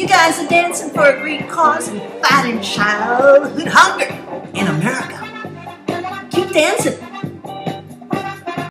You guys are dancing for a great cause and fighting childhood hunger in America. Keep dancing.